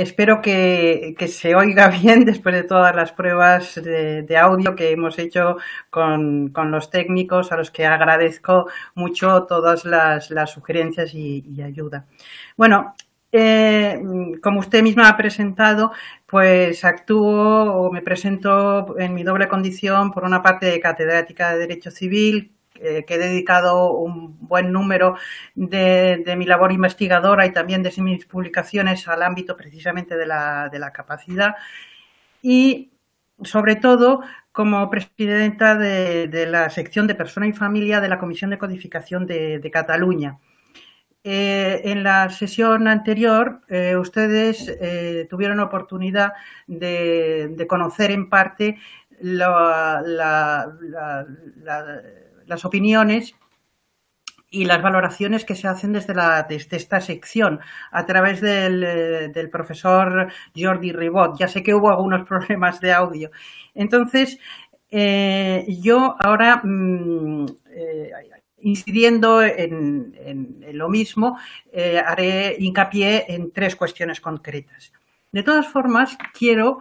espero que, se oiga bien después de todas las pruebas de, audio que hemos hecho con, los técnicos, a los que agradezco mucho todas las, sugerencias y, ayuda. Bueno, eh, como usted misma ha presentado, pues actúo o me presento en mi doble condición, por una parte de catedrática de Derecho Civil, que he dedicado un buen número de, mi labor investigadora y también de mis publicaciones al ámbito precisamente de la, capacidad. Y sobre todo como presidenta de, la sección de persona y familia de la Comisión de Codificación de, Cataluña. Eh, en la sesión anterior, eh, ustedes tuvieron oportunidad de, conocer en parte la, las opiniones y las valoraciones que se hacen desde, la, desde esta sección a través del, eh, profesor Jordi Ribot. Ya sé que hubo algunos problemas de audio. Entonces, eh, yo ahora, mm, eh, incidiendo en, lo mismo, haré hincapié en tres cuestiones concretas. De todas formas, quiero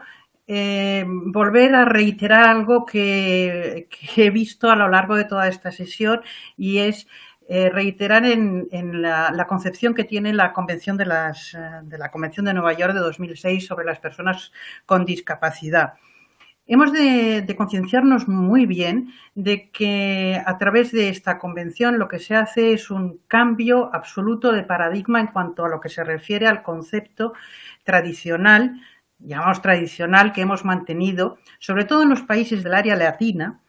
eh, volver a reiterar algo que, he visto a lo largo de toda esta sesión y es eh, reiterar en, la, concepción que tiene la Convención de, las, de la Convención de Nueva York de 2006 sobre las personas con discapacidad. Hemos de concienciarnos muy bien de que a través de esta convención lo que se hace es un cambio absoluto de paradigma en cuanto a lo que se refiere al concepto tradicional llamamos tradicional, que hemos mantenido, sobre todo en los países del área latina,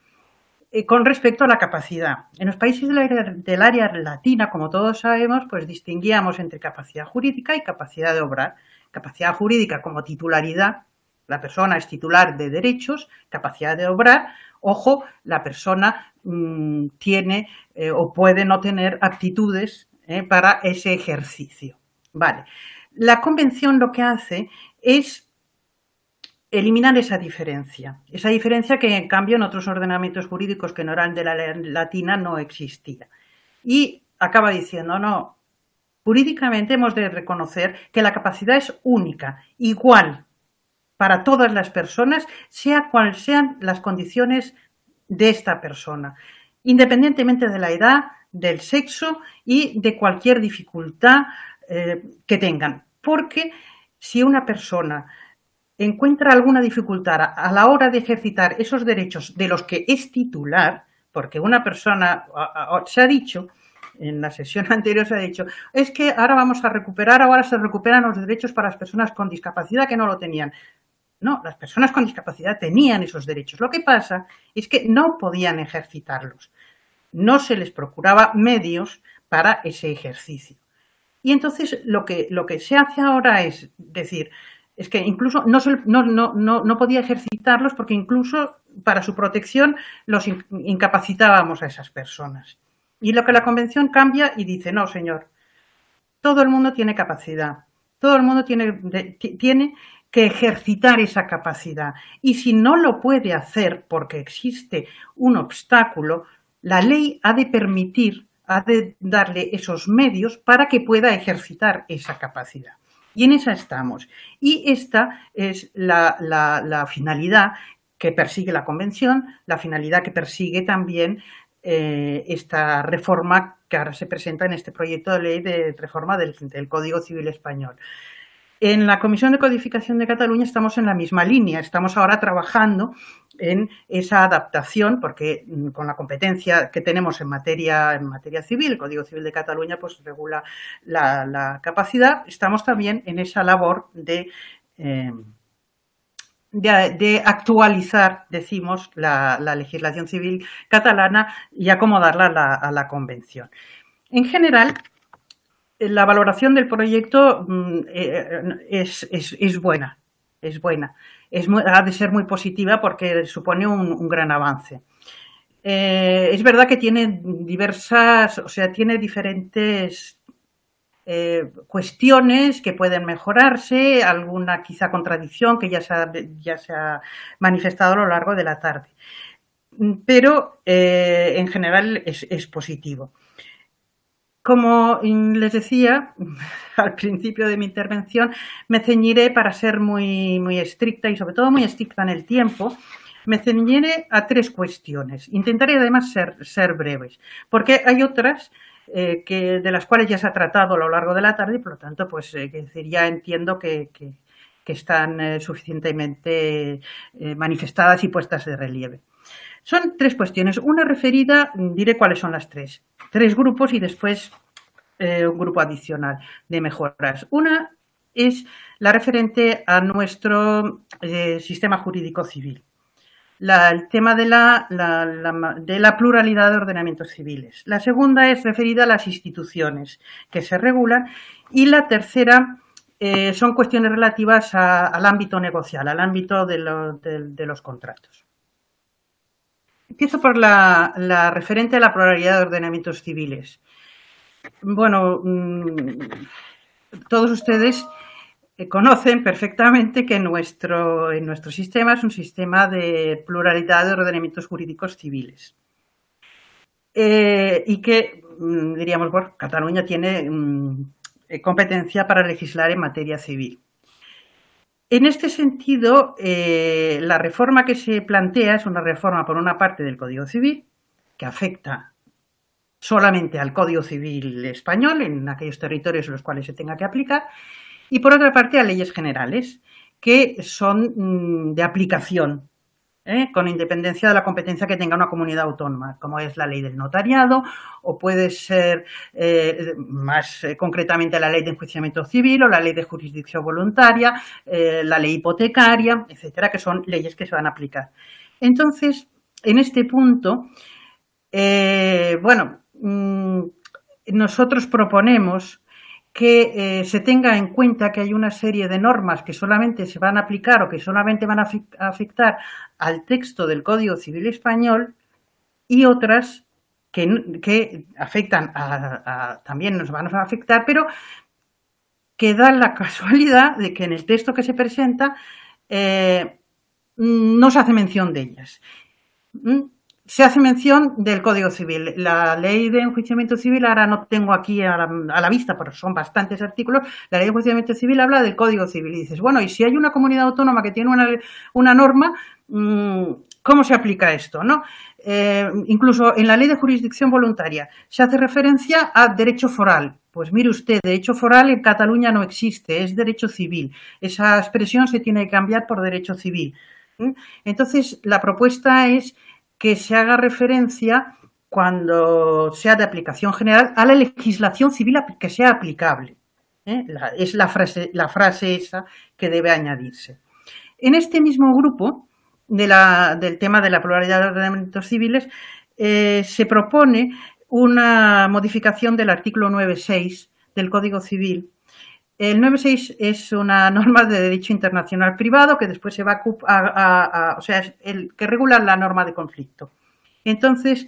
eh, con respecto a la capacidad. En los países del área, del área latina, como todos sabemos, pues distinguíamos entre capacidad jurídica y capacidad de obrar. Capacidad jurídica como titularidad, la persona es titular de derechos, capacidad de obrar, ojo, la persona mm, tiene eh, o puede no tener aptitudes eh, para ese ejercicio. Vale. La convención lo que hace es eliminar esa diferencia. Esa diferencia que, en cambio, en otros ordenamientos jurídicos que no eran de la latina no existía. Y acaba diciendo, no, jurídicamente hemos de reconocer que la capacidad es única, igual para todas las personas, sea cual sean las condiciones de esta persona, independientemente de la edad, del sexo y de cualquier dificultad eh, que tengan. Porque si una persona encuentra alguna dificultad a la hora de ejercitar esos derechos de los que es titular, porque una persona, se ha dicho, en la sesión anterior se ha dicho, es que ahora vamos a recuperar, ahora se recuperan los derechos para las personas con discapacidad que no lo tenían. No, las personas con discapacidad tenían esos derechos. Lo que pasa es que no podían ejercitarlos. No se les procuraba medios para ese ejercicio. Y entonces lo que, lo que se hace ahora es decir, es que incluso no, no, podía ejercitarlos porque incluso para su protección los incapacitábamos a esas personas. Y lo que la convención cambia y dice, no, señor, todo el mundo tiene capacidad, todo el mundo tiene, tiene que ejercitar esa capacidad. Y si no lo puede hacer porque existe un obstáculo, la ley ha de permitir, ha de darle esos medios para que pueda ejercitar esa capacidad. Y en esa estamos. Y esta es la, finalidad que persigue la Convención, la finalidad que persigue también eh, esta reforma que ahora se presenta en este proyecto de ley de reforma del Código Civil Español. En la Comisión de Codificación de Cataluña estamos en la misma línea. Estamos ahora trabajando en esa adaptación, porque mm, con la competencia que tenemos en materia, en materia civil, el Código Civil de Cataluña pues regula la, capacidad, estamos también en esa labor de, em, de, actualizar, decimos, la, legislación civil catalana y acomodarla a la Convención. En general, la valoración del proyecto mm, eh, es, buena, es buena. Es ha de ser muy positiva porque supone un, gran avance. Eh, es verdad que tiene diversas, o sea, tiene diferentes eh, cuestiones que pueden mejorarse, alguna quizá contradicción que ya se ha, ya se ha manifestado a lo largo de la tarde. Pero en general es positivo. Como les decía al principio de mi intervención, me ceñiré para ser muy, muy estricta y sobre todo muy estricta en el tiempo. Me ceñiré a tres cuestiones. Intentaré además ser, ser breves, porque hay otras eh, que, de las cuales ya se ha tratado a lo largo de la tarde y por lo tanto, pues eh, ya entiendo que, que, están eh, suficientemente manifestadas y puestas de relieve. Son tres cuestiones. Una referida, diré cuáles son las tres. Tres grupos y después un grupo adicional de mejoras. Una es la referente a nuestro sistema jurídico civil el tema de la, de la pluralidad de ordenamientos civiles. La segunda es referida a las instituciones que se regulan y la tercera eh, son cuestiones relativas al ámbito negocial, al ámbito de, los contratos. Empiezo por la, referente a la pluralidad de ordenamientos civiles. Bueno, mm, todos ustedes eh, conocen perfectamente que nuestro, sistema es un sistema de pluralidad de ordenamientos jurídicos civiles. Eh, y que, mm, diríamos, bueno, Cataluña tiene mm, eh, competencia para legislar en materia civil. En este sentido, la reforma que se plantea es una reforma, por una parte, del Código Civil, que afecta solamente al Código Civil español, en aquellos territorios en los cuales se tenga que aplicar, y por otra parte a leyes generales, que son mm, de aplicación, ¿eh? con independencia de la competencia que tenga una comunidad autónoma, como es la ley del notariado, o puede ser eh, más eh, concretamente la ley de enjuiciamiento civil o la ley de jurisdicción voluntaria, la ley hipotecaria, etcétera, que son leyes que se van a aplicar. Entonces, en este punto, bueno, mm, nosotros proponemos que eh, se tenga en cuenta que hay una serie de normas que solamente se van a aplicar o que solamente van a afectar al texto del Código Civil Español y otras que, afectan a, también nos van a afectar, pero que dan la casualidad de que en el texto que se presenta eh, no se hace mención de ellas. ¿Mm? se hace mención del Código Civil. La ley de enjuiciamiento civil, ahora no tengo aquí a la, vista, pero son bastantes artículos, la ley de enjuiciamiento civil habla del Código Civil. Y dices, bueno, y si hay una comunidad autónoma que tiene una, norma, mm, ¿cómo se aplica esto? ¿no? Eh, incluso en la ley de jurisdicción voluntaria se hace referencia a derecho foral. Pues mire usted, derecho foral en Cataluña no existe, es derecho civil. Esa expresión se tiene que cambiar por derecho civil. Entonces, la propuesta es que se haga referencia cuando sea de aplicación general a la legislación civil que sea aplicable. ¿eh? es la frase, la frase esa que debe añadirse. En este mismo grupo del tema de la pluralidad de ordenamientos civiles eh, se propone una modificación del artículo 9.6 del Código Civil el 9.6 es una norma de derecho internacional privado que después se va a, o sea, es el que regula la norma de conflicto. Entonces,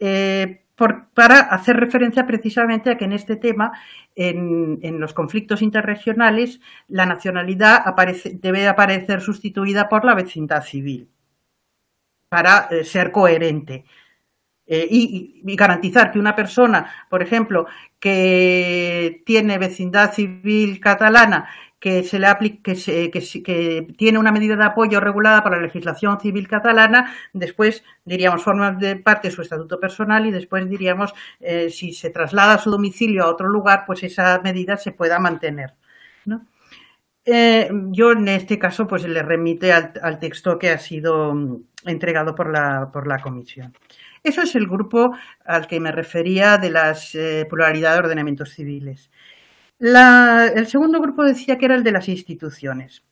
eh, para hacer referencia precisamente a que en este tema, en, los conflictos interregionales, la nacionalidad debe aparecer sustituida por la vecindad civil para eh, ser coherente. Eh, y, garantizar que una persona, por ejemplo, que tiene vecindad civil catalana, que se le aplique, que, tiene una medida de apoyo regulada por la legislación civil catalana, después diríamos forma de parte de su estatuto personal y después diríamos eh, si se traslada su domicilio a otro lugar, pues esa medida se pueda mantener. Eh, yo en este caso pues le remite al, al, texto que ha sido mm, entregado por la, por la comisión. Eso es el grupo al que me refería de las eh, pluralidad de ordenamientos civiles. el segundo grupo decía que era el de las instituciones.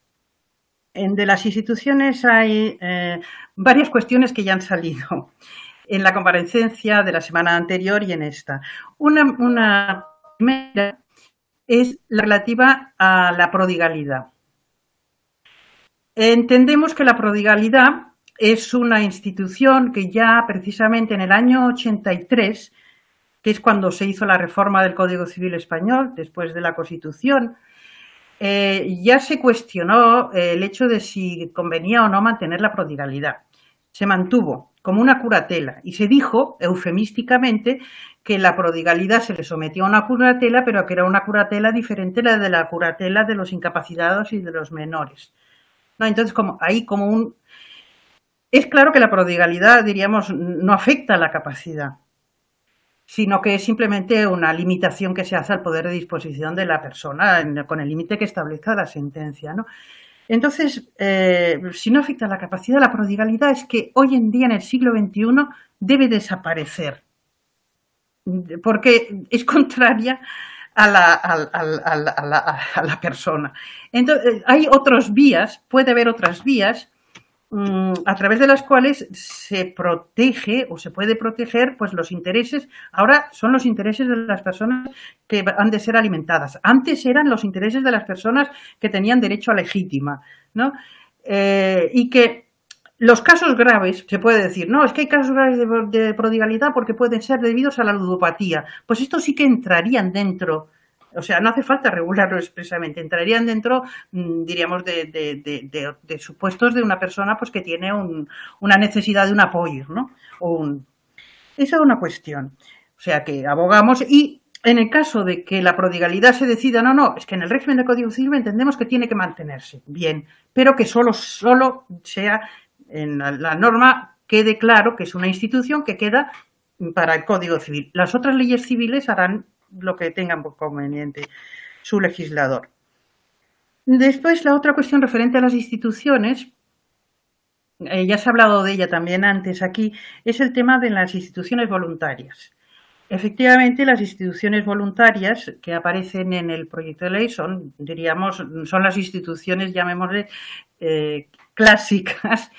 De las instituciones hay eh, varias cuestiones que ya han salido en la comparecencia de la semana anterior y en esta. Una primera es la relativa a la prodigalidad. Entendemos que la prodigalidad es una institución que ya precisamente en el año 83, que es cuando se hizo la reforma del Código Civil Español, después de la Constitución, eh, ya se cuestionó eh, el hecho de si convenía o no mantener la prodigalidad. se mantuvo como una curatela y se dijo eufemísticamente que la prodigalidad se le sometió a una curatela, pero que era una curatela diferente a la de la curatela de los incapacitados y de los menores. ¿No? Entonces, como, ahí como un... Es claro que la prodigalidad, diríamos, no afecta a la capacidad, sino que es simplemente una limitación que se hace al poder de disposición de la persona con el límite que establezca la sentencia. ¿no? Entonces, eh, si no afecta a la capacidad, la prodigalidad es que hoy en día, en el siglo XXI, debe desaparecer, porque es contraria a la, persona. Entonces, hay otras vías, puede haber otras vías a través de las cuales se protege o se puede proteger pues los intereses ahora son los intereses de las personas que han de ser alimentadas antes eran los intereses de las personas que tenían derecho a legítima ¿no? Eh, y que los casos graves, se puede decir, no, es que hay casos graves de, de prodigalidad porque pueden ser debidos a la ludopatía. Pues esto sí que entrarían dentro o sea, no hace falta regularlo expresamente. Entrarían dentro, mm, diríamos, de, supuestos de una persona pues, que tiene una necesidad de un apoyo, ¿no? Esa es una cuestión. O sea, que abogamos y en el caso de que la prodigalidad se decida, no, no, es que en el régimen de Código Civil entendemos que tiene que mantenerse, bien, pero que solo, solo sea en la norma quede claro que es una institución que queda para el Código Civil. Las otras leyes civiles harán lo que tengan por conveniente su legislador. Después, la otra cuestión referente a las instituciones, eh, ya se ha hablado de ella también antes aquí, es el tema de las instituciones voluntarias. Efectivamente, las instituciones voluntarias que aparecen en el proyecto de ley son, diríamos, son las instituciones, llamémosle, eh, clásicas,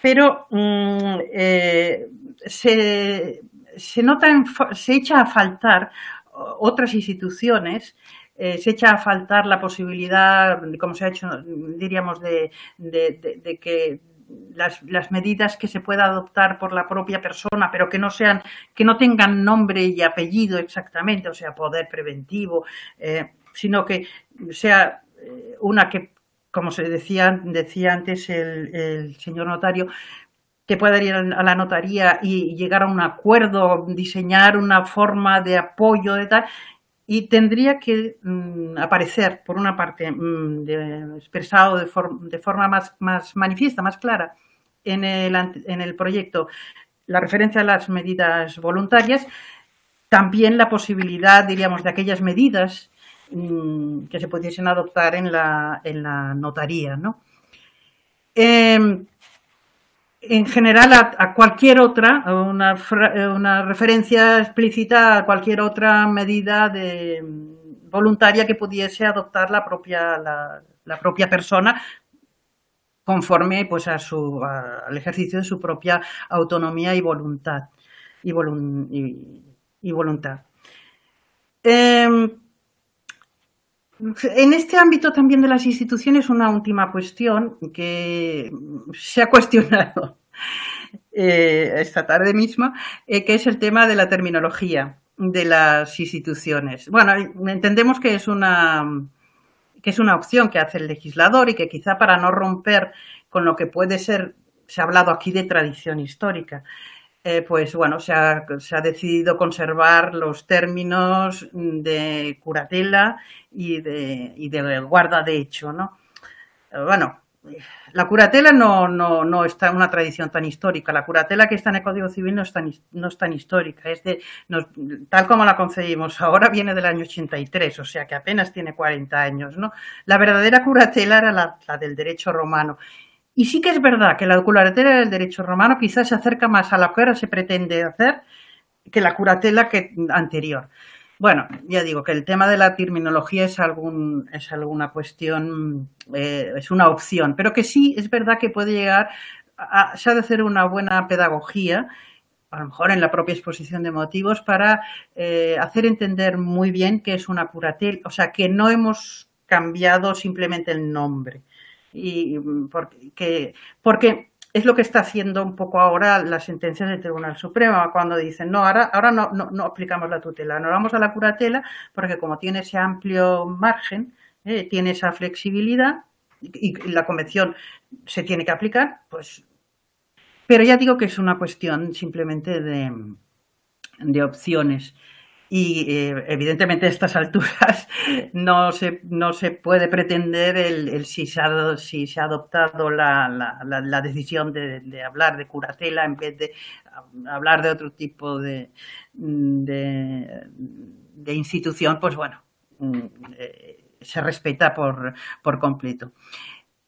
pero mm, eh, se, nota, se echa a faltar otras instituciones eh, se echa a faltar la posibilidad, como se ha hecho, diríamos, de, que las, medidas que se pueda adoptar por la propia persona, pero que no sean, que no tengan nombre y apellido exactamente, o sea, poder preventivo, eh, sino que sea eh, una que, como se decía, decía antes el señor notario, que pueda ir a la notaría y llegar a un acuerdo, diseñar una forma de apoyo de tal, y tendría que mm, aparecer, por una parte, mm, expresado de, de forma más, más, manifiesta, más clara, en el, en el proyecto la referencia a las medidas voluntarias, también la posibilidad, diríamos, de aquellas medidas mm, que se pudiesen adoptar en la, en la notaría, ¿no? Em, en general a, cualquier otra, una, una, referencia explícita a cualquier otra medida de, voluntaria que pudiese adoptar la propia, la, propia persona conforme pues a su, al ejercicio de su propia autonomía y voluntad. Y, y, voluntad. Em, en este ámbito también de las instituciones, una última cuestión que se ha cuestionado eh, esta tarde misma, eh, que es el tema de la terminología de las instituciones. Bueno, entendemos que es una que es una opción que hace el legislador y que quizá para no romper con lo que puede ser, se ha hablado aquí de tradición histórica, eh, pues bueno, se ha, decidido conservar los términos de curatela y de, guarda de hecho, ¿no? Eh, bueno, la curatela no, está en una tradición tan histórica. La curatela que está en el Código Civil no es tan, histórica. Tal como la concebimos ahora, viene del año 83, o sea que apenas tiene 40 años. ¿no? La verdadera curatela era la del derecho romano. Y sí que es verdad que la curatela del derecho romano quizás se acerca más a lo que ahora se pretende hacer que la curatela que anterior. Bueno, ya digo que el tema de la terminología es, algún, es alguna cuestión, eh, es una opción, pero que sí es verdad que puede llegar, a, se ha de hacer una buena pedagogía, a lo mejor en la propia exposición de motivos, para eh, hacer entender muy bien qué es una curatela, o sea, que no hemos cambiado simplemente el nombre y mm, porque, porque es lo que está haciendo un poco ahora las sentencias del Tribunal Supremo, cuando dicen, no, ahora, ahora no, no, aplicamos la tutela, no vamos a la curatela, porque como tiene ese amplio margen, eh, tiene esa flexibilidad y, la convención se tiene que aplicar, pues Pero ya digo que es una cuestión simplemente de, de opciones. Y eh, evidentemente a estas alturas no se, no se puede pretender el, si, se ha, si se ha adoptado la, la, decisión de, hablar de curatela en vez de hablar de otro tipo de, de, institución, pues bueno, mm, eh, se respeta por, por completo.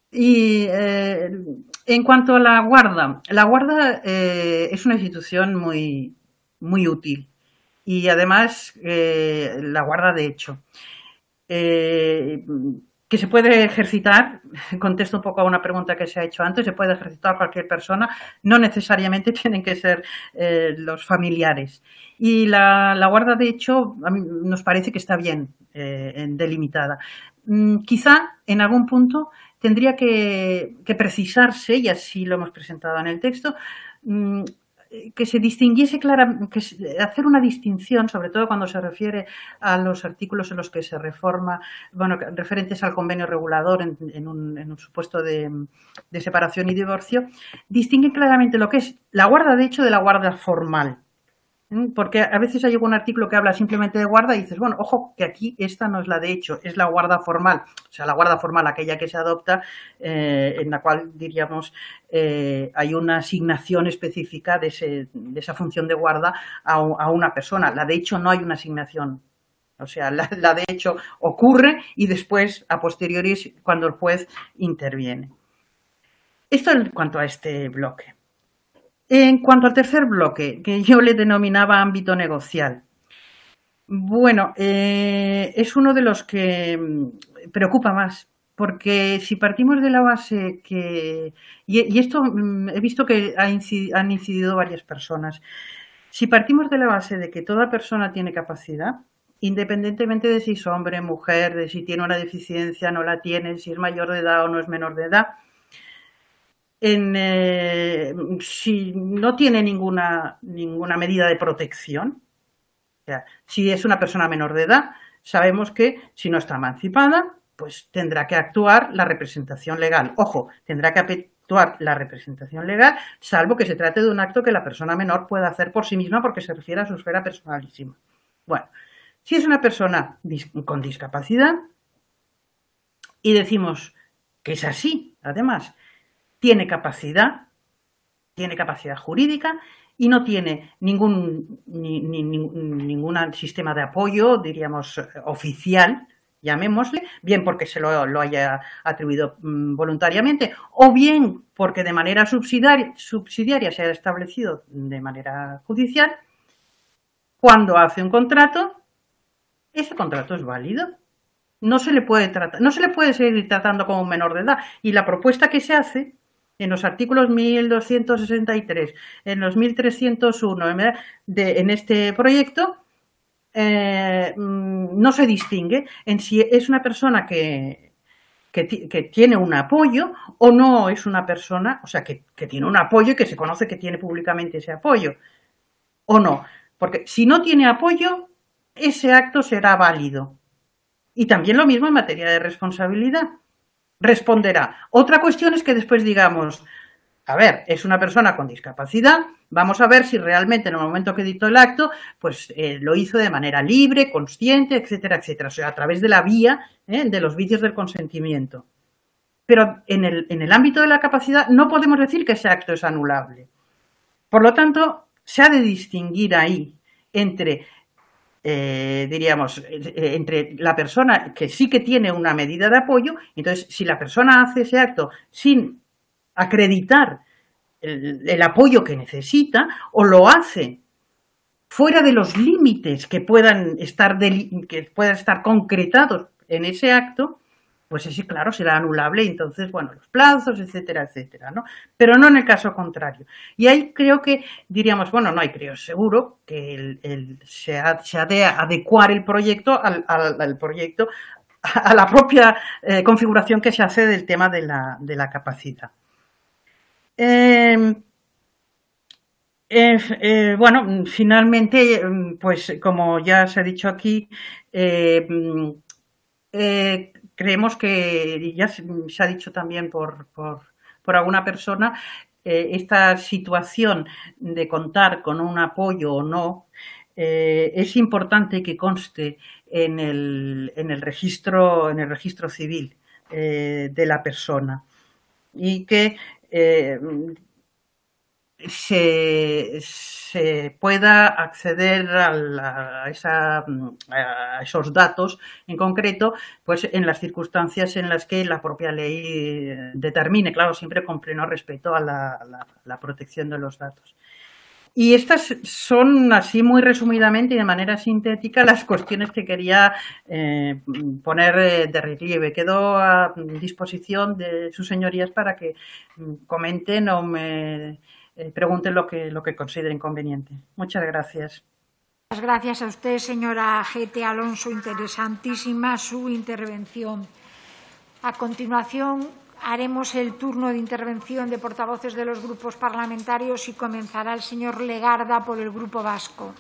Y eh, en cuanto a la Guarda, la Guarda es una institución muy, muy útil y además eh, la guarda de hecho. Eh, que se puede ejercitar, contesto un poco a una pregunta que se ha hecho antes, se puede ejercitar cualquier persona, no necesariamente tienen que ser eh, los familiares. Y la, la, guarda, de hecho, a mí nos parece que está bien delimitada. Mm, quizá en algún punto tendría que, que, precisarse, y así lo hemos presentado en el texto, mm, que se distinguiese claramente, que hacer una distinción, sobre todo cuando se refiere a los artículos en los que se reforma, bueno, referentes al convenio regulador en, en, un, en un, supuesto de, de, separación y divorcio, distingue claramente lo que es la guarda de hecho de la guarda formal. Porque a veces hay algún artículo que habla simplemente de guarda y dices, bueno, ojo, que aquí esta no es la de hecho, es la guarda formal. O sea, la guarda formal, aquella que se adopta, eh, en la cual diríamos eh, hay una asignación específica de, esa función de guarda a, una persona. La de hecho no hay una asignación. O sea, la de hecho ocurre y después, a posteriori, cuando el juez interviene. Esto en cuanto a este bloque. En cuanto al tercer bloque, que yo le denominaba ámbito negocial, bueno, eh, es uno de los que mm, preocupa más, porque si partimos de la base que, y, esto mm, he visto que han incidido varias personas, si partimos de la base de que toda persona tiene capacidad, independientemente de si es hombre, mujer, de si tiene una deficiencia, no la tiene, si es mayor de edad o no es menor de edad, en, eh, si no tiene ninguna, ninguna medida de protección, o sea, si es una persona menor de edad, sabemos que si no está emancipada, pues tendrá que actuar la representación legal. Ojo, tendrá que actuar la representación legal, salvo que se trate de un acto que la persona menor pueda hacer por sí misma porque se refiere a su esfera personalísima. Bueno, si es una persona con discapacidad y decimos que es así, además, tiene capacidad, tiene capacidad jurídica y no tiene ningún, ni, ni, ningún sistema de apoyo, diríamos, oficial, llamémosle, bien porque se lo, lo haya atribuido mmm, voluntariamente o bien porque de manera subsidiaria, se haya establecido de manera judicial, cuando hace un contrato, ese contrato es válido. No se le puede tratar, no se le puede seguir tratando como un menor de edad. Y la propuesta que se hace en los artículos 1263, en los 1301, de, en este proyecto, eh, no se distingue en si es una persona que, que, que, tiene un apoyo o no es una persona, o sea, que, que tiene un apoyo y que se conoce que tiene públicamente ese apoyo, o no. Porque si no tiene apoyo, ese acto será válido. Y también lo mismo en materia de responsabilidad responderá. Otra cuestión es que después digamos, a ver, es una persona con discapacidad, vamos a ver si realmente en el momento que dictó el acto, pues eh, lo hizo de manera libre, consciente, etcétera, etcétera, o sea, a través de la vía ¿eh? de los vicios del consentimiento. Pero en el, en el ámbito de la capacidad no podemos decir que ese acto es anulable. Por lo tanto, se ha de distinguir ahí entre eh, diríamos, eh, entre la persona que sí que tiene una medida de apoyo, entonces si la persona hace ese acto sin acreditar el, apoyo que necesita o lo hace fuera de los límites que puedan estar, que puedan estar concretados en ese acto, pues ese, claro, será anulable, entonces, bueno, los plazos, etcétera, etcétera, ¿no? Pero no en el caso contrario. Y ahí creo que diríamos, bueno, no hay, creo seguro que el, se, ha, se, ha, de adecuar el proyecto al, al, proyecto, a la propia eh, configuración que se hace del tema de la, de la capacidad. Eh, eh, bueno, finalmente, pues como ya se ha dicho aquí, eh, creemos que, ya se, ha dicho también por, por, por, alguna persona, eh, esta situación de contar con un apoyo o no, eh, es importante que conste en el, en el registro, en el registro civil de la persona. Y que se, pueda acceder a, esos datos en concreto, pues en las circunstancias en las que la propia ley determine, claro, siempre con pleno respeto a la, protección de los datos. Y estas son, así muy resumidamente y de manera sintética, las cuestiones que quería eh, poner eh, de relieve. Quedo a disposición de sus señorías para que comenten o me eh, pregunten lo que, lo que consideren conveniente. Muchas gracias. Muchas gracias a usted, señora Gete Alonso. Interesantísima su intervención. A continuación, haremos el turno de intervención de portavoces de los grupos parlamentarios y comenzará el señor Legarda por el Grupo Vasco.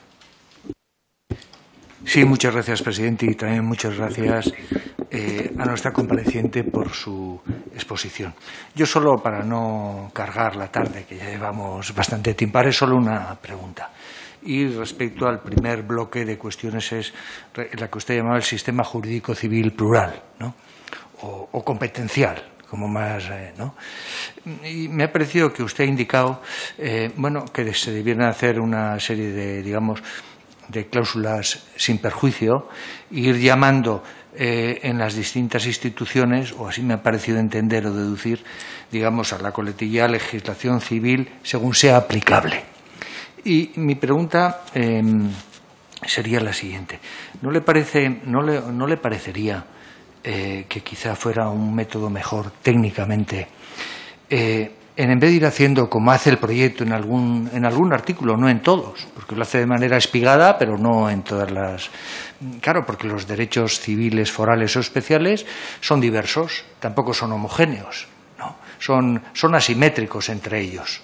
Sí, muchas gracias, presidente, y también muchas gracias eh, a nuestra compareciente por su exposición. Yo solo, para no cargar la tarde, que ya llevamos bastante tiempo, solo una pregunta. Y respecto al primer bloque de cuestiones es la que usted llamaba el sistema jurídico civil plural, ¿no? o, competencial, como más, eh, ¿no? Y me ha parecido que usted ha indicado, eh, bueno, que se debieran hacer una serie de, digamos, de cláusulas sin perjuicio, ir llamando eh, en las distintas instituciones, o así me ha parecido entender o deducir, digamos, a la coletilla legislación civil según sea aplicable. Y mi pregunta em, sería la siguiente. ¿No le, parece, no le, parecería eh, que quizá fuera un método mejor técnicamente eh, en vez de ir haciendo como hace el proyecto en algún, en algún artículo, no en todos, porque lo hace de manera espigada, pero no en todas las. Claro, porque los derechos civiles, forales o especiales son diversos, tampoco son homogéneos, ¿no? son, son asimétricos entre ellos.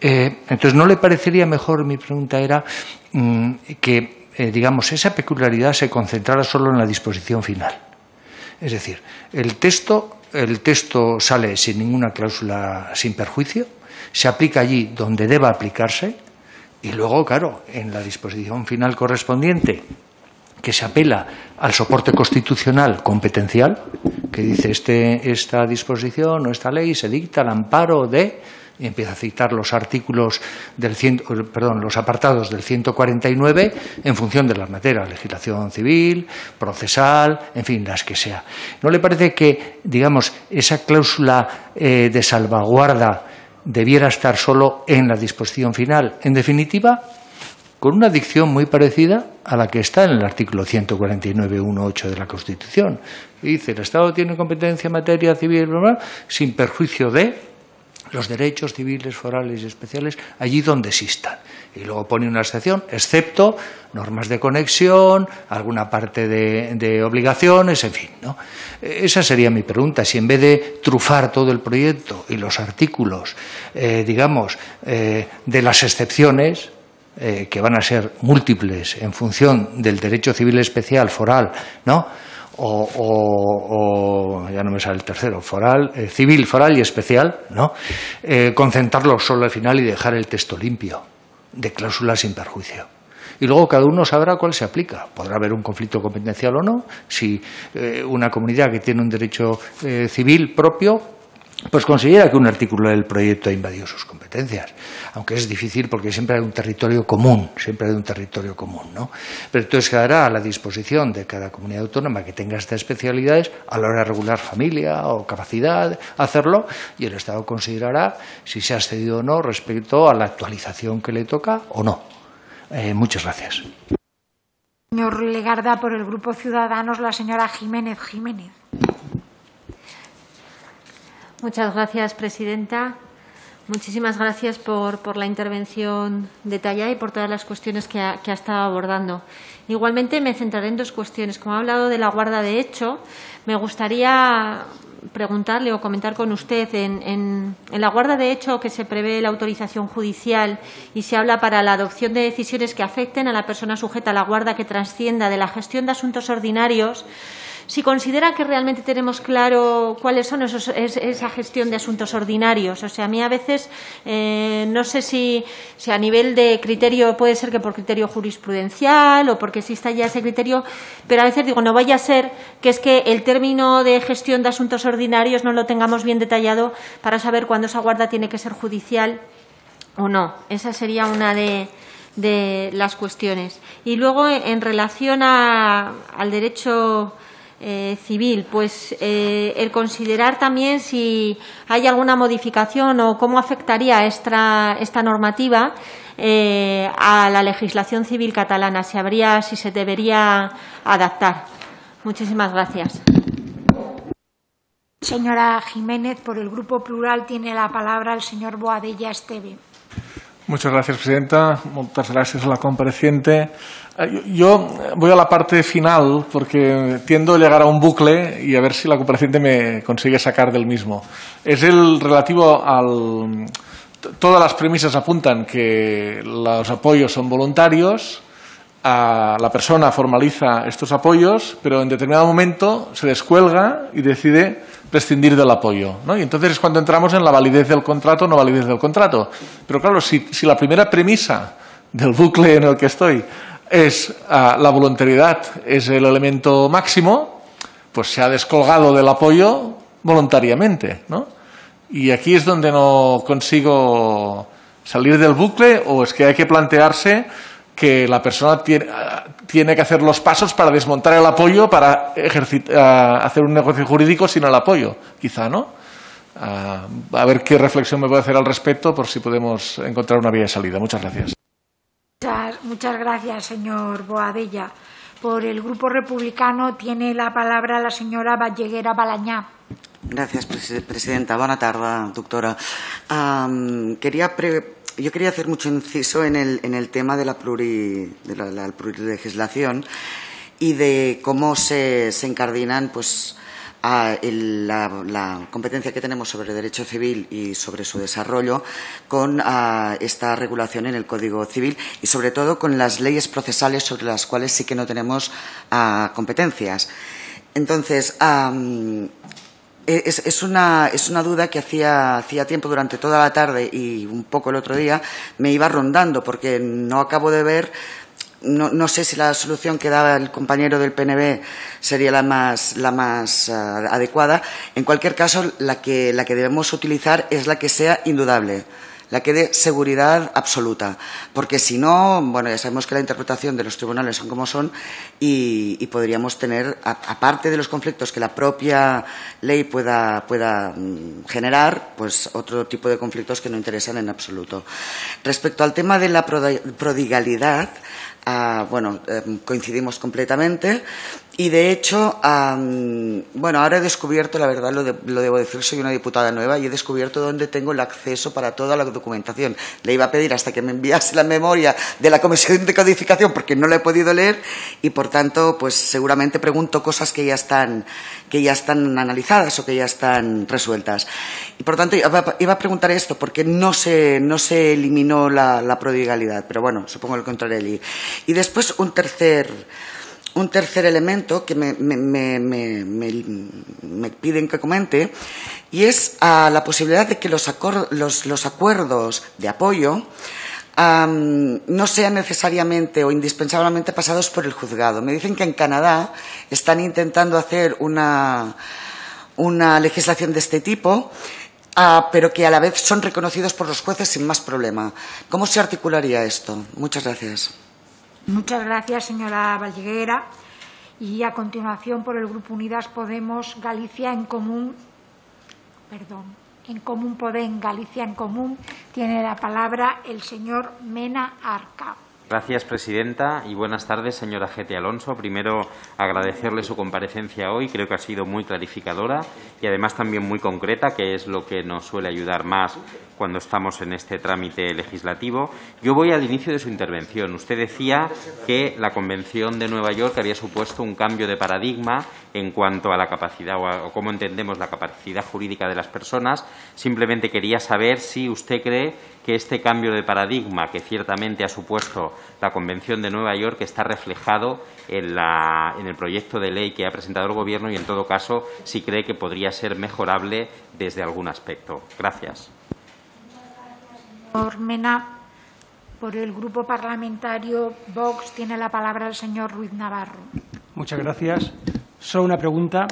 Eh, entonces, ¿no le parecería mejor, mi pregunta era, mm, que, eh, digamos, esa peculiaridad se concentrara solo en la disposición final? Es decir, el texto el texto sale sin ninguna cláusula sin perjuicio, se aplica allí donde deba aplicarse y luego, claro, en la disposición final correspondiente que se apela al soporte constitucional competencial, que dice este, esta disposición o esta ley se dicta al amparo de empieza a citar los artículos del perdón, los apartados del 149 en función de las materias, legislación civil, procesal, en fin, las que sea. ¿No le parece que, digamos, esa cláusula eh, de salvaguarda debiera estar solo en la disposición final? En definitiva, con una dicción muy parecida a la que está en el artículo 149.1.8 de la Constitución. Dice, el Estado tiene competencia en materia civil sin perjuicio de los derechos civiles, forales y especiales allí donde existan. Y luego pone una excepción, excepto normas de conexión, alguna parte de, obligaciones, en fin. ¿no? Esa sería mi pregunta. Si en vez de trufar todo el proyecto y los artículos, eh, digamos, eh, de las excepciones, eh, que van a ser múltiples en función del derecho civil especial, foral, ¿no? O, ya no me sale el tercero, foral, eh, civil, foral y especial, ¿no? Eh, concentrarlo solo al final y dejar el texto limpio, de cláusulas sin perjuicio. Y luego cada uno sabrá cuál se aplica. Podrá haber un conflicto competencial o no. Si eh, una comunidad que tiene un derecho civil propio pues considera que un artículo del proyecto ha invadido sus competencias, aunque es difícil porque siempre hay un territorio común, siempre hay un territorio común, ¿no? Pero entonces quedará a la disposición de cada comunidad autónoma que tenga estas especialidades a la hora de regular familia o capacidad hacerlo y el Estado considerará si se ha accedido o no respecto a la actualización que le toca o no. Eh, muchas gracias. Señor Legarda, por el Grupo Ciudadanos, la señora Jiménez Jiménez. Muchas gracias, presidenta. Muchísimas gracias por, la intervención detallada y por todas las cuestiones que ha, estado abordando. Igualmente, me centraré en dos cuestiones. Como ha hablado de la guarda de hecho, me gustaría preguntarle o comentar con usted en, en, la guarda de hecho que se prevé la autorización judicial y se habla para la adopción de decisiones que afecten a la persona sujeta a la guarda que trascienda de la gestión de asuntos ordinarios si considera que realmente tenemos claro cuáles son esos, esa gestión de asuntos ordinarios. O sea, a mí a veces eh, no sé si, si, a nivel de criterio puede ser que por criterio jurisprudencial o porque exista ya ese criterio, pero a veces digo, no vaya a ser que es que el término de gestión de asuntos ordinarios no lo tengamos bien detallado para saber cuándo esa guarda tiene que ser judicial o no. Esa sería una de, las cuestiones. Y luego, en relación al derecho eh, civil, pues eh, el considerar también si hay alguna modificación o cómo afectaría esta, esta normativa eh, a la legislación civil catalana, si habría, si se debería adaptar. Muchísimas gracias. Señora Jiménez, por el Grupo Plural tiene la palabra el señor Boadella Esteve. Muchas gracias, presidenta. Muchas gracias a la compareciente. Eh, yo voy a la parte final porque tiendo a llegar a un bucle y a ver si la compareciente me consigue sacar del mismo. Es el relativo al. Todas las premisas apuntan que los apoyos son voluntarios, la persona formaliza estos apoyos, pero en determinado momento se descuelga y decide prescindir del apoyo. ¿no? Y entonces es cuando entramos en la validez del contrato o no validez del contrato. Pero claro, si, la primera premisa del bucle en el que estoy es ah, la voluntariedad es el elemento máximo, pues se ha descolgado del apoyo voluntariamente. ¿no? Y aquí es donde no consigo salir del bucle o es que hay que plantearse que la persona tiene, tiene, que hacer los pasos para desmontar el apoyo para hacer un negocio jurídico sin el apoyo, quizá, ¿no? a ver qué reflexión me puede hacer al respecto por si podemos encontrar una vía de salida. Muchas gracias. Muchas, gracias, señor Boadella. Por el Grupo Republicano tiene la palabra la señora Valleguera Balañá. Gracias, presidenta. Buenas tardes, doctora. quería yo quería hacer mucho inciso en el, en el tema de la, pluri, de la, plurilegislación y de cómo se, se encardinan pues, a la, competencia que tenemos sobre derecho civil y sobre su desarrollo con esta regulación en el Código Civil y sobre todo con las leyes procesales sobre las cuales sí que no tenemos competencias. Entonces, es, una, es una duda que hacía, hacía tiempo durante toda la tarde y un poco el otro día me iba rondando porque no acabo de ver no, no, sé si la solución que daba el compañero del PNB sería la más, la más uh, adecuada. En cualquier caso, la que, la que debemos utilizar es la que sea indudable la que dé seguridad absoluta. Porque si no, bueno, ya sabemos que la interpretación de los tribunales son como son y, podríamos tener, aparte de los conflictos que la propia ley pueda, pueda mm, generar, pues otro tipo de conflictos que no interesan en absoluto. Respecto al tema de la prodigalidad, ah, bueno, em, coincidimos completamente. Y de hecho, bueno, ahora he descubierto, la verdad lo, debo decir, soy una diputada nueva y he descubierto dónde tengo el acceso para toda la documentación. Le iba a pedir hasta que me enviase la memoria de la Comisión de Codificación porque no la he podido leer y por tanto, pues seguramente pregunto cosas que ya están, que ya están analizadas o que ya están resueltas. Y por tanto, iba a preguntar esto porque no se, no se eliminó la, la prodigalidad, pero bueno, supongo lo contrario. Y después un tercer un tercer elemento que me, piden que comente y es la posibilidad de que los, acuerdos de apoyo no sean necesariamente o indispensablemente pasados por el juzgado. Me dicen que en Canadá están intentando hacer una, una legislación de este tipo, ah, pero que a la vez son reconocidos por los jueces sin más problema. ¿Cómo se articularía esto? Muchas gracias. Muchas gracias, señora Valleguera. Y a continuación, por el Grupo Unidas Podemos, Galicia en Común, perdón, en Común Podem, Galicia en Común, tiene la palabra el señor Mena Arca. Gracias, presidenta, y buenas tardes, señora Gete Alonso. Primero, agradecerle su comparecencia hoy. Creo que ha sido muy clarificadora y, además, también muy concreta, que es lo que nos suele ayudar más cuando estamos en este trámite legislativo. Yo voy al inicio de su intervención. Usted decía que la Convención de Nueva York había supuesto un cambio de paradigma en cuanto a la capacidad o, cómo entendemos la capacidad jurídica de las personas. Simplemente quería saber si usted cree que este cambio de paradigma que ciertamente ha supuesto la Convención de Nueva York está reflejado en, en el proyecto de ley que ha presentado el Gobierno y, en todo caso, si cree que podría ser mejorable desde algún aspecto. Gracias. Señor Mena, por el Grupo Parlamentario Vox tiene la palabra el señor Ruiz Navarro. Muchas gracias. Solo una pregunta.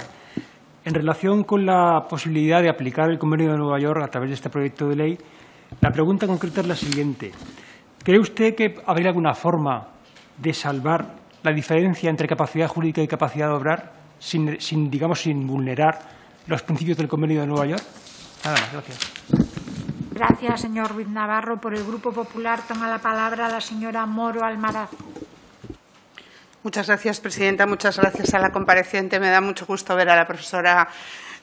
En relación con la posibilidad de aplicar el Convenio de Nueva York a través de este proyecto de ley, la pregunta concreta es la siguiente. ¿Cree usted que habría alguna forma de salvar la diferencia entre capacidad jurídica y capacidad de obrar sin, sin digamos, sin vulnerar los principios del Convenio de Nueva York? Nada más, gracias. Gracias, señor Ruiz Navarro. Por el Grupo Popular toma la palabra la señora Moro Almaraz. Muchas gracias, presidenta. Muchas gracias a la compareciente. Me da mucho gusto ver a la profesora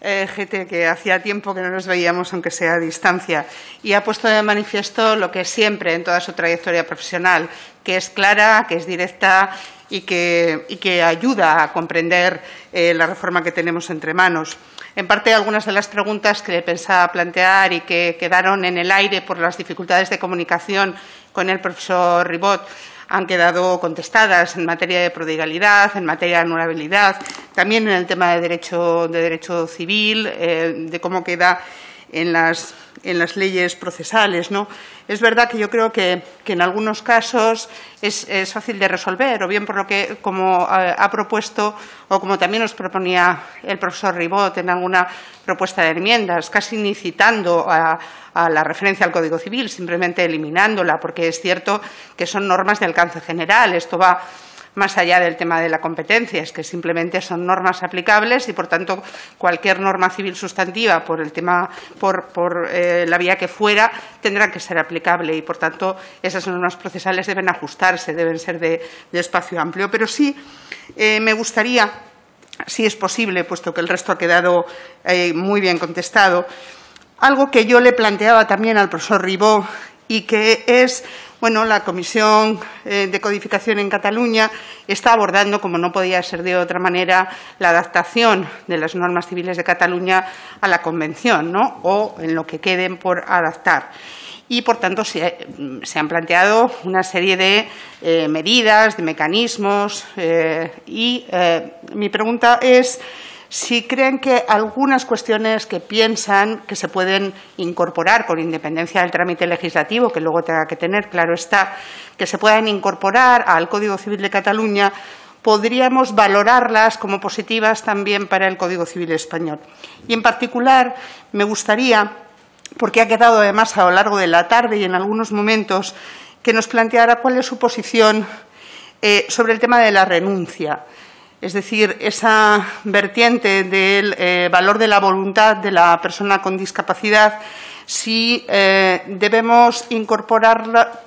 eh, GT, que hacía tiempo que no nos veíamos, aunque sea a distancia, y ha puesto de manifiesto lo que siempre en toda su trayectoria profesional, que es clara, que es directa y que, y que ayuda a comprender eh, la reforma que tenemos entre manos. En parte, algunas de las preguntas que le pensaba plantear y que quedaron en el aire por las dificultades de comunicación con el profesor Ribot han quedado contestadas en materia de prodigalidad, en materia de anulabilidad, también en el tema de derecho, de derecho civil, eh, de cómo queda en las, en las leyes procesales. ¿no? Es verdad que yo creo que, en algunos casos es, fácil de resolver, o bien por lo que, como eh, ha propuesto, o como también nos proponía el profesor Ribot en alguna propuesta de enmiendas, casi ni citando a, a la referencia al Código Civil, simplemente eliminándola, porque es cierto que son normas de alcance general. Esto va más allá del tema de la competencia, es que simplemente son normas aplicables y, por tanto, cualquier norma civil sustantiva, por el tema, por, eh, la vía que fuera, tendrá que ser aplicable y, por tanto, esas normas procesales deben ajustarse, deben ser de, espacio amplio. Pero sí eh, me gustaría, si es posible, puesto que el resto ha quedado eh, muy bien contestado, algo que yo le planteaba también al profesor Ribó y que es bueno, la Comisión eh, de Codificación en Cataluña está abordando, como no podía ser de otra manera, la adaptación de las normas civiles de Cataluña a la Convención, ¿no? o en lo que queden por adaptar. Y, por tanto, se, han planteado una serie de eh, medidas, de mecanismos. Eh, y mi pregunta es si creen que algunas cuestiones que piensan que se pueden incorporar con independencia del trámite legislativo, que luego tenga que tener, claro está, que se puedan incorporar al Código Civil de Cataluña, podríamos valorarlas como positivas también para el Código Civil español. Y, en particular, me gustaría, porque ha quedado además a lo largo de la tarde y en algunos momentos, que nos planteara cuál es su posición eh, sobre el tema de la renuncia es decir, esa vertiente del eh, valor de la voluntad de la persona con discapacidad, si eh, debemos incorporarla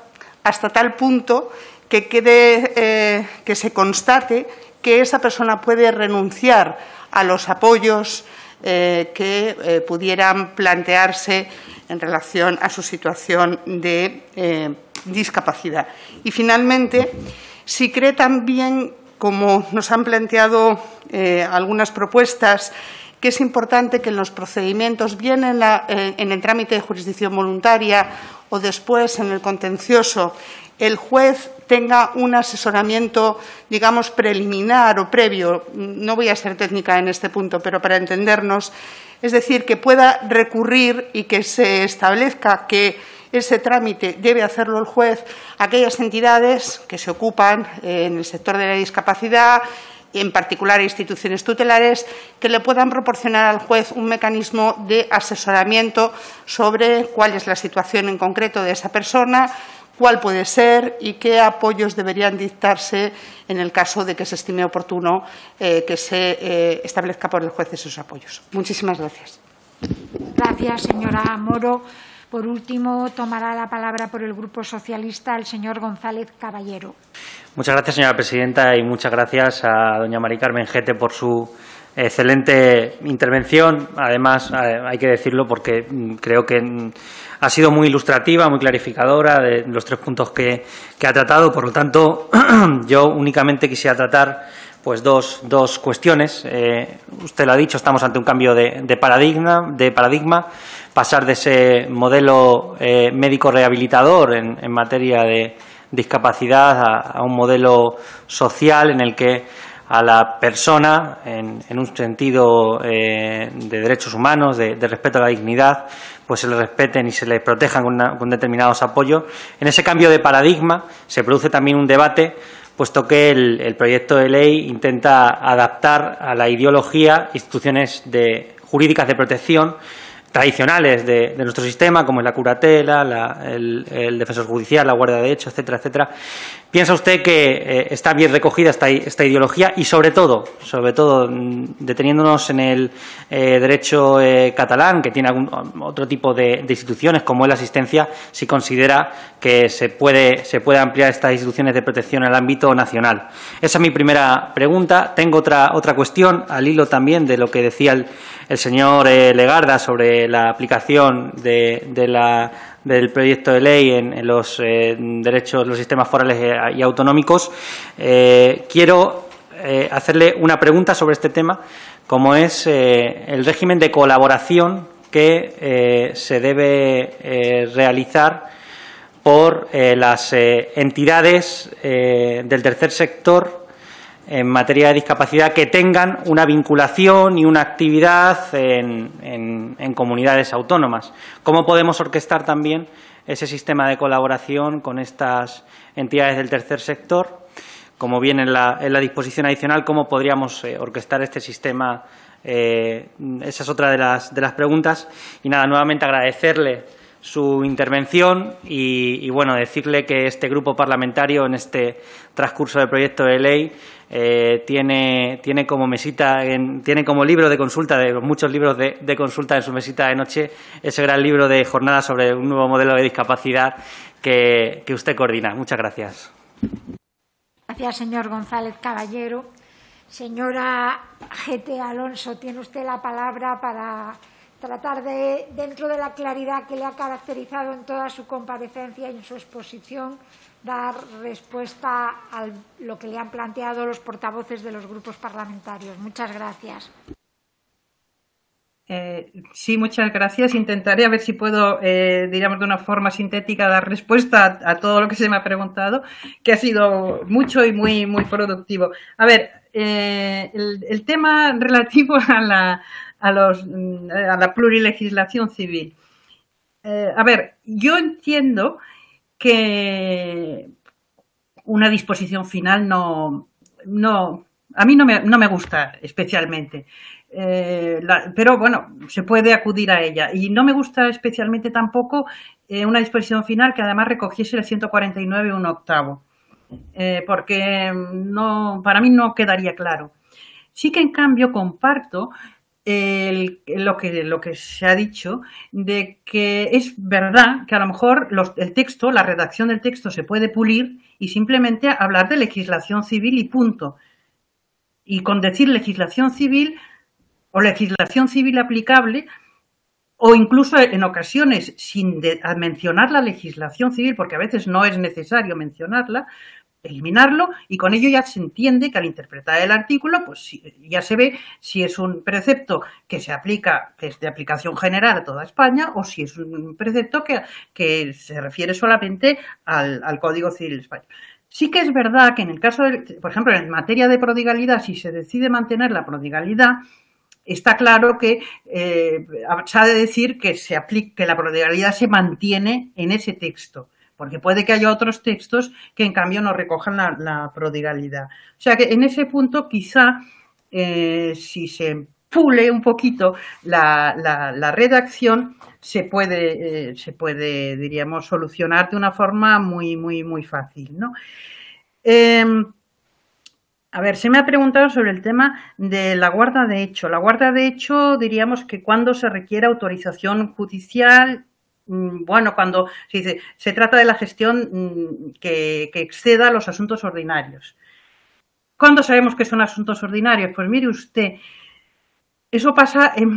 hasta tal punto que quede, eh, que se constate que esa persona puede renunciar a los apoyos que pudieran plantearse en relación a su situación de discapacidad. Y finalmente, si cree también como nos han planteado eh, algunas propuestas, que es importante que en los procedimientos, bien en, eh, en, el trámite de jurisdicción voluntaria o después en el contencioso, el juez tenga un asesoramiento, digamos, preliminar o previo. No voy a ser técnica en este punto, pero para entendernos, es decir, que pueda recurrir y que se establezca que ese trámite debe hacerlo el juez aquellas entidades que se ocupan eh, en el sector de la discapacidad, en particular instituciones tutelares, que le puedan proporcionar al juez un mecanismo de asesoramiento sobre cuál es la situación en concreto de esa persona, cuál puede ser y qué apoyos deberían dictarse en el caso de que se estime oportuno eh, que se eh, establezca por el juez esos apoyos. Muchísimas gracias. Gracias, señora Moro. Por último, tomará la palabra por el Grupo Socialista el señor González Caballero. Muchas gracias, señora presidenta, y muchas gracias a doña María Carmen Gete por su excelente intervención. Además, eh, hay que decirlo porque mm, creo que mm, ha sido muy ilustrativa, muy clarificadora de los tres puntos que, ha tratado. Por lo tanto, yo únicamente quisiera tratar pues dos, dos cuestiones. Eh, usted lo ha dicho, estamos ante un cambio de, paradigma, de paradigma, pasar de ese modelo eh, médico rehabilitador en, materia de discapacidad a, un modelo social en el que a la persona, en, un sentido de derechos humanos, de, respeto a la dignidad, pues se le respeten y se le protejan con, determinados apoyos. En ese cambio de paradigma se produce también un debate puesto que el, proyecto de ley intenta adaptar a la ideología instituciones jurídicas de protección tradicionales de, nuestro sistema, como es la curatela, el, defensor judicial, la guardia de hecho, etcétera, etcétera. ¿Piensa usted que eh, está bien recogida esta, ideología y, sobre todo, sobre todo, mm, deteniéndonos en el eh, derecho eh, catalán, que tiene algún, otro tipo de, instituciones, como es la asistencia, si considera que se puede, se puede ampliar estas instituciones de protección al ámbito nacional? Esa es mi primera pregunta. Tengo otra, otra cuestión, al hilo también de lo que decía el, el señor Legarda sobre la aplicación del proyecto de ley en, los eh, derechos, los sistemas forales eh, y autonómicos, eh, quiero hacerle una pregunta sobre este tema, como es el régimen de colaboración que se debe realizar por las entidades del tercer sector en materia de discapacidad que tengan una vinculación y una actividad en, comunidades autónomas. ¿Cómo podemos orquestar también ese sistema de colaboración con estas entidades del tercer sector? Como viene en la, disposición adicional, ¿cómo podríamos eh, orquestar este sistema? Eh, esa es otra de las, de las preguntas. Y nada, nuevamente agradecerle su intervención y, bueno, decirle que este grupo parlamentario en este transcurso del proyecto de ley eh, tiene, tiene como mesita, tiene como libro de consulta, de los muchos libros de, consulta en su mesita de noche, ese gran libro de jornada sobre un nuevo modelo de discapacidad que, que usted coordina. Muchas gracias. Gracias, señor González Caballero. Señora GT Alonso, tiene usted la palabra para tratar de, dentro de la claridad que le ha caracterizado en toda su comparecencia y en su exposición, dar respuesta a lo que le han planteado los portavoces de los grupos parlamentarios. Muchas gracias. Eh, sí, muchas gracias. Intentaré a ver si puedo, eh, diríamos de una forma sintética, dar respuesta a, todo lo que se me ha preguntado, que ha sido mucho y muy, muy productivo. A ver, eh, el, tema relativo a la, a, los, a la plurilegislación civil. a ver, yo entiendo que una disposición final no, no a mí no me, no me gusta especialmente. Eh, pero bueno, se puede acudir a ella. Y no me gusta especialmente tampoco eh, una disposición final que además recogiese el 149 un octavo, eh, porque no, para mí no quedaría claro. Sí que en cambio comparto lo, que, lo que se ha dicho de que es verdad que a lo mejor el texto, la redacción del texto se puede pulir y simplemente hablar de legislación civil y punto. Y con decir legislación civil o legislación civil aplicable o incluso en ocasiones sin mencionar la legislación civil, porque a veces no es necesario mencionarla, eliminarlo y con ello ya se entiende que al interpretar el artículo, pues ya se ve si es un precepto que se aplica, que es de aplicación general a toda España, o si es un precepto que, que se refiere solamente al, Código Civil español. Sí que es verdad que en el caso, por ejemplo, en materia de prodigalidad, si se decide mantener la prodigalidad, está claro que eh, se ha de decir que, se aplique, que la prodigalidad se mantiene en ese texto porque puede que haya otros textos que en cambio no recojan la, prodigalidad. O sea que en ese punto quizá eh, si se pule un poquito la, redacción se puede, eh, se puede, diríamos, solucionar de una forma muy, muy, muy fácil, ¿no? Em, a ver, se me ha preguntado sobre el tema de la guarda de hecho. La guarda de hecho, diríamos que cuando se requiere autorización judicial bueno, cuando se dice, se trata de la gestión mm, que, exceda los asuntos ordinarios. ¿Cuándo sabemos que son asuntos ordinarios? Pues mire usted, eso pasa en,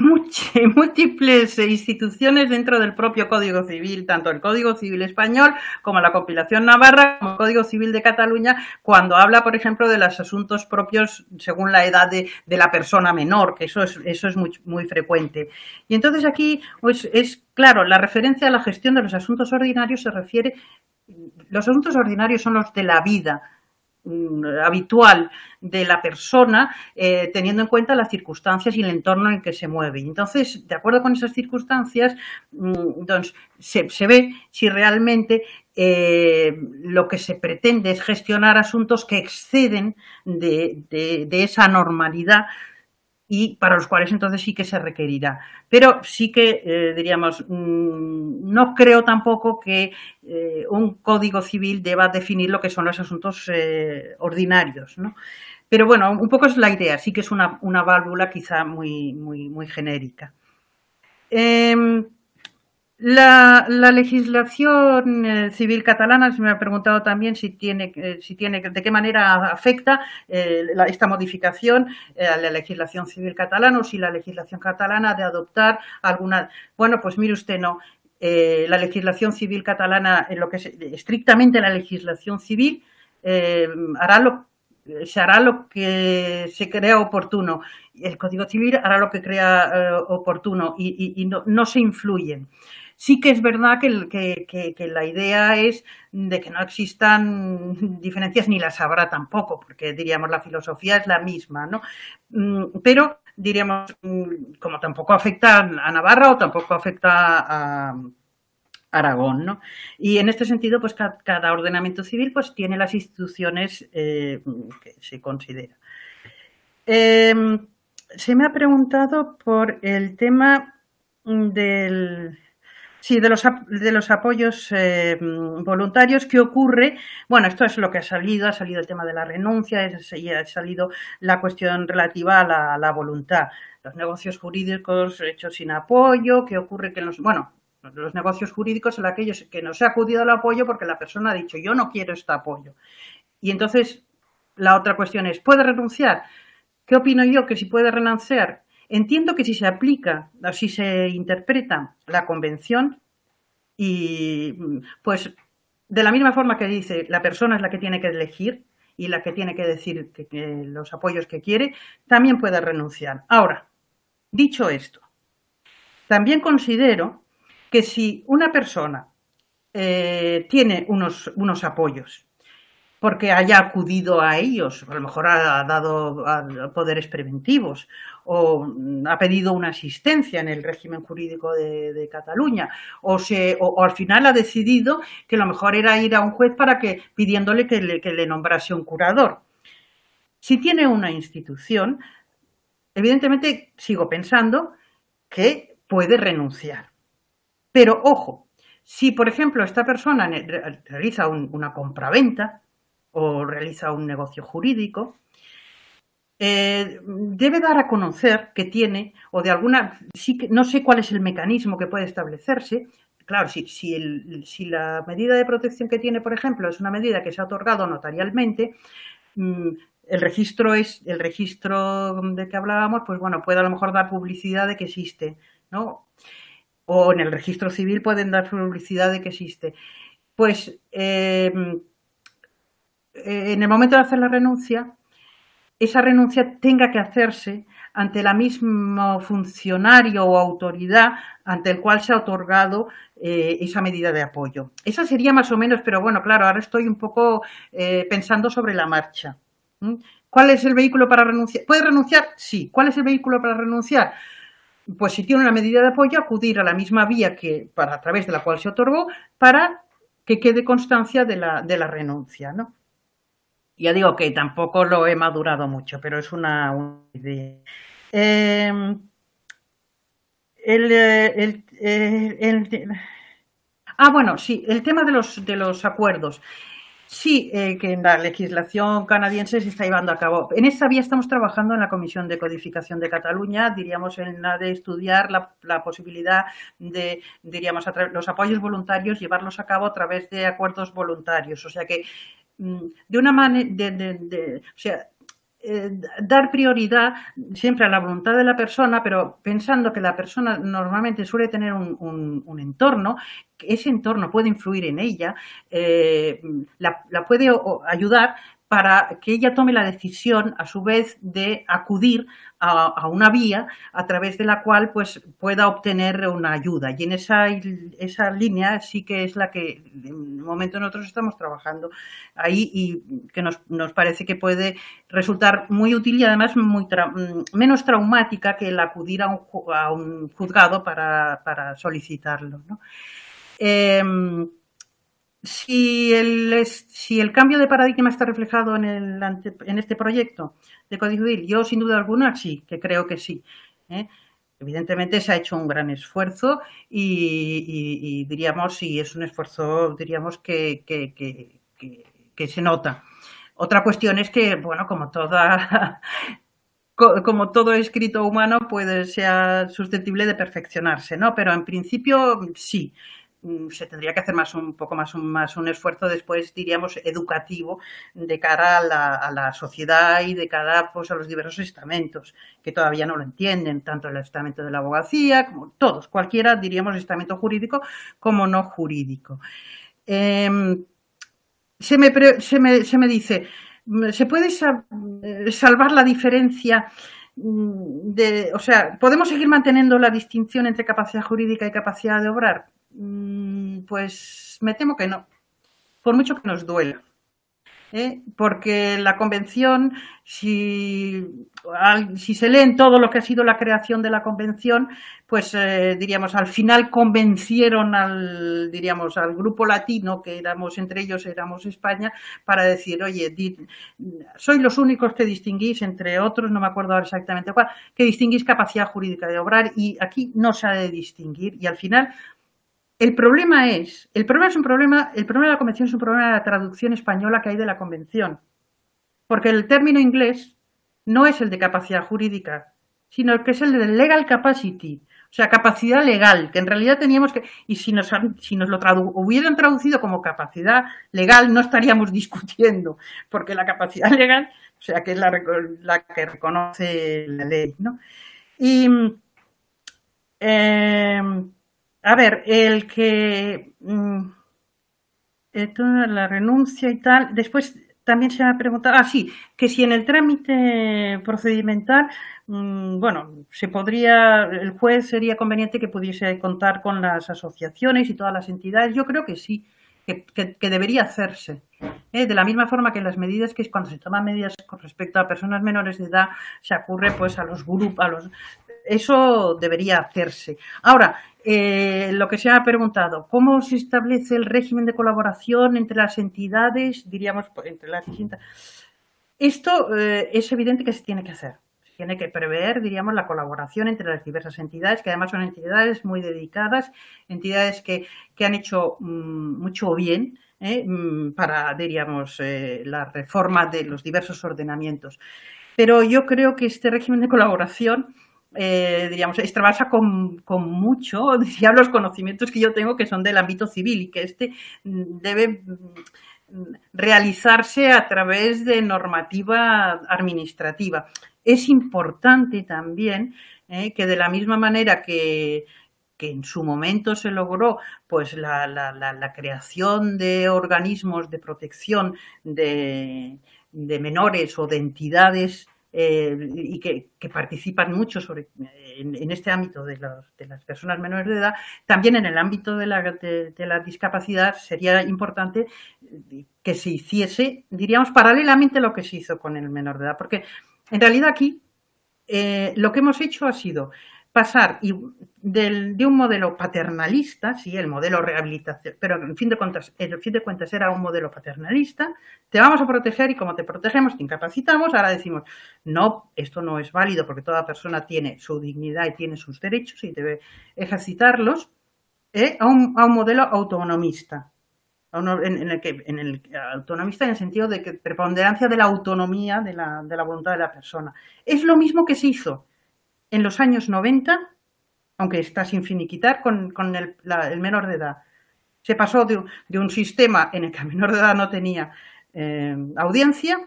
múltiples instituciones dentro del propio Código Civil, tanto el Código Civil español como la compilación navarra, como el Código Civil de Cataluña, cuando habla, por ejemplo, de los asuntos propios según la edad de, la persona menor, que eso es, eso es muy, muy frecuente. Y entonces aquí, pues es claro, la referencia a la gestión de los asuntos ordinarios se refiere, los asuntos ordinarios son los de la vida, habitual de la persona, eh, teniendo en cuenta las circunstancias y el entorno en que se mueve. Entonces, de acuerdo con esas circunstancias, mm, entonces, se, ve si realmente eh, lo que se pretende es gestionar asuntos que exceden de esa normalidad y para los cuales entonces sí que se requerirá. Pero sí que, eh, diríamos, mm, no creo tampoco que eh, un código civil deba definir lo que son los asuntos eh, ordinarios, ¿no? Pero bueno, un poco es la idea, sí que es una, una válvula quizá muy, muy, muy genérica. La, legislación eh, civil catalana se me ha preguntado también si tiene, eh, si tiene de qué manera afecta eh, esta modificación a la legislación civil catalana o si la legislación catalana de adoptar alguna. Bueno, pues mire usted, no. la legislación civil catalana, en lo que es estrictamente la legislación civil, hará lo se hará lo que se crea oportuno. El Código Civil hará lo que crea oportuno y, no, no, se influyen. Sí que es verdad que, la idea es de que no existan diferencias ni las habrá tampoco, porque diríamos la filosofía es la misma, ¿no? Mm, pero diríamos, mm, como tampoco afecta a Navarra o tampoco afecta a Aragón, ¿no? Y en este sentido, pues cada, ordenamiento civil pues tiene las instituciones eh, que se considera. Em, se me ha preguntado por el tema del, Sí, de los, de los apoyos eh, voluntarios, ¿qué ocurre? Bueno, esto es lo que ha salido, ha salido el tema de la renuncia y ha salido la cuestión relativa a la, voluntad. Los negocios jurídicos hechos sin apoyo, ¿qué ocurre que los, bueno, los negocios jurídicos son aquellos que no se ha acudido al apoyo porque la persona ha dicho yo no quiero este apoyo. Y entonces la otra cuestión es, ¿puede renunciar? ¿Qué opino yo? Que si puede renunciar, Entiendo que si se aplica, o si se interpreta la convención y pues de la misma forma que dice la persona es la que tiene que elegir y la que tiene que decir los apoyos que quiere, también puede renunciar. Ahora, dicho esto, también considero que si una persona eh, tiene unos, unos apoyos porque haya acudido a ellos, a lo mejor ha dado poderes preventivos o ha pedido una asistencia en el régimen jurídico de, Cataluña o, se, o, al final ha decidido que lo mejor era ir a un juez para que pidiéndole que le, que le nombrase un curador. Si tiene una institución, evidentemente sigo pensando que puede renunciar. Pero ojo, si por ejemplo esta persona realiza una compraventa, o realiza un negocio jurídico, eh, debe dar a conocer que tiene, o de alguna, sí no sé cuál es el mecanismo que puede establecerse. Claro, si, la medida de protección que tiene, por ejemplo, es una medida que se ha otorgado notarialmente, mm, el registro es el registro de que hablábamos, pues bueno, puede a lo mejor dar publicidad de que existe, ¿no? O en el registro civil pueden dar publicidad de que existe. Pues eh, en el momento de hacer la renuncia, esa renuncia tenga que hacerse ante el mismo funcionario o autoridad ante el cual se ha otorgado eh, esa medida de apoyo. Esa sería más o menos, pero bueno, claro, ahora estoy un poco eh, pensando sobre la marcha. ¿Cuál es el vehículo para renunciar? ¿Puede renunciar? Sí. ¿Cuál es el vehículo para renunciar? Pues si tiene una medida de apoyo, acudir a la misma vía que para, a través de la cual se otorgó para que quede constancia de la, de la renuncia, ¿no? Ya digo que tampoco lo he madurado mucho, pero es una, idea. Em, eh, el, ah, bueno, sí, el tema de los, de los acuerdos. Sí, eh, que en la legislación canadiense se está llevando a cabo. En esta vía estamos trabajando en la Comisión de Codificación de Cataluña, diríamos en la de estudiar la, la posibilidad de, diríamos, los apoyos voluntarios, llevarlos a cabo a través de acuerdos voluntarios. O sea que de una manera, de, o sea, eh, dar prioridad siempre a la voluntad de la persona, pero pensando que la persona normalmente suele tener un, entorno, que ese entorno puede influir en ella, eh, la, puede ayudar para que ella tome la decisión, a su vez, de acudir a, una vía a través de la cual pues, pueda obtener una ayuda. Y en esa, esa línea sí que es la que el momento nosotros estamos trabajando ahí y que nos, nos parece que puede resultar muy útil y además muy menos traumática que el acudir a un, juzgado para, para solicitarlo. Em, si el, si el cambio de paradigma está reflejado en, el, en este proyecto de Código Civil, yo sin duda alguna sí, que creo que sí. ¿eh? Evidentemente se ha hecho un gran esfuerzo y, diríamos, si es un esfuerzo, diríamos que, que, se nota. Otra cuestión es que, bueno, como toda como todo escrito humano puede ser susceptible de perfeccionarse, ¿no? Pero en principio sí. Mm, se tendría que hacer más un poco más un, más un esfuerzo después, diríamos, educativo de cara a la, sociedad y de cara pues, a los diversos estamentos, que todavía no lo entienden, tanto el estamento de la abogacía como todos, cualquiera, diríamos, estamento jurídico como no jurídico. Em, se, me, se, me, se me dice, ¿se puede salvar la diferencia? Mm, de, o sea, ¿podemos seguir manteniendo la distinción entre capacidad jurídica y capacidad de obrar? Mm, pues me temo que no, por mucho que nos duela. ¿eh? Porque la convención, si, si, se leen todo lo que ha sido la creación de la convención, pues eh, diríamos, al final convencieron al, diríamos, al grupo latino, que éramos entre ellos, éramos España, para decir, oye, sois los únicos que distinguís, entre otros, no me acuerdo ahora exactamente cuál, que distinguís capacidad jurídica de obrar y aquí no se ha de distinguir y al final el problema es, el problema es un problema, el problema de la convención es un problema de la traducción española que hay de la convención. Porque el término inglés no es el de capacidad jurídica, sino que es el de legal capacity, o sea, capacidad legal, que en realidad teníamos que, y si nos, lo hubieran traducido como capacidad legal, no estaríamos discutiendo, porque la capacidad legal, o sea, que es la, que reconoce la ley, ¿no? Y eh, a ver, el que mm, la renuncia y tal, después también se ha preguntado, ah, sí, que si en el trámite procedimental, mm, bueno, se podría, el juez sería conveniente que pudiese contar con las asociaciones y todas las entidades. Yo creo que sí, que, debería hacerse. ¿eh? De la misma forma que las medidas que cuando se toman medidas con respecto a personas menores de edad, se ocurre pues a los grupos, a los eso debería hacerse. Ahora, eh, lo que se ha preguntado, ¿cómo se establece el régimen de colaboración entre las entidades, diríamos, entre las distintas? Esto eh, es evidente que se tiene que hacer. Tiene que prever, diríamos, la colaboración entre las diversas entidades, que además son entidades muy dedicadas, entidades que, han hecho mm, mucho bien eh, mm, para, diríamos, la reforma de los diversos ordenamientos. Pero yo creo que este régimen de colaboración eh, diríamos, extravasa con, con mucho, ya los conocimientos que yo tengo que son del ámbito civil y que este debe realizarse a través de normativa administrativa. Es importante también eh, que de la misma manera que, que en su momento se logró pues la, la, creación de organismos de protección de, de menores o de entidades eh, y que, participan mucho sobre, en, este ámbito de, las personas menores de edad, también en el ámbito de la, de, la, discapacidad sería importante que se hiciese, diríamos, paralelamente lo que se hizo con el menor de edad, porque en realidad aquí eh, lo que hemos hecho ha sido pasar de un modelo paternalista, sí, el modelo rehabilitación, pero en fin de cuentas, en fin de cuentas era un modelo paternalista, te vamos a proteger y como te protegemos te incapacitamos, ahora decimos, no, esto no es válido porque toda persona tiene su dignidad y tiene sus derechos y debe ejercitarlos, ¿eh? a, un, modelo autonomista, en, el que, en el autonomista en el sentido de que preponderancia de la autonomía de la, de la voluntad de la persona. Es lo mismo que se hizo en los años 90, aunque está sin finiquitar, con, el, menor de edad. Se pasó de, un sistema en el que el menor de edad no tenía eh, audiencia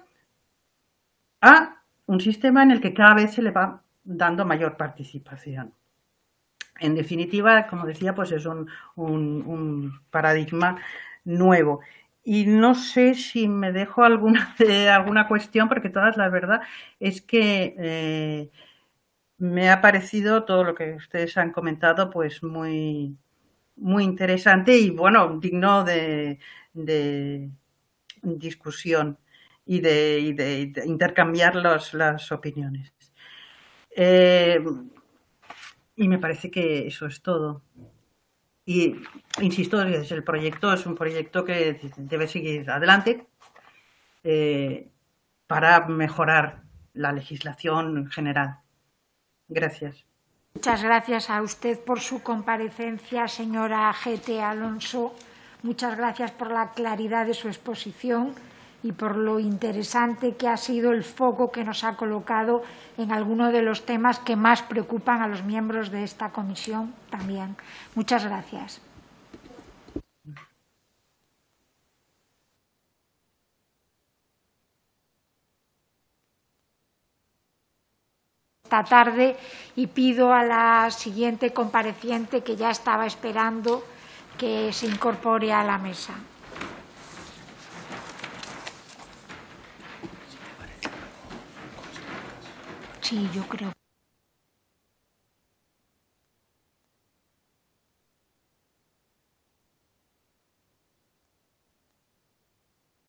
a un sistema en el que cada vez se le va dando mayor participación. En definitiva, como decía, pues es un, paradigma nuevo. Y no sé si me dejo alguna, alguna cuestión, porque todas la verdad es que eh, me ha parecido todo lo que ustedes han comentado, pues muy, muy interesante y bueno, digno de, discusión y de, intercambiar las opiniones. Eh, y me parece que eso es todo. Y insisto, el proyecto es un proyecto que debe seguir adelante eh, para mejorar la legislación general. Gracias. Muchas gracias a usted por su comparecencia, señora GT Alonso. Muchas gracias por la claridad de su exposición y por lo interesante que ha sido el foco que nos ha colocado en algunos de los temas que más preocupan a los miembros de esta comisión también. Muchas gracias. Esta tarde y pido a la siguiente compareciente que ya estaba esperando que se incorpore a la mesa. Sí, yo creo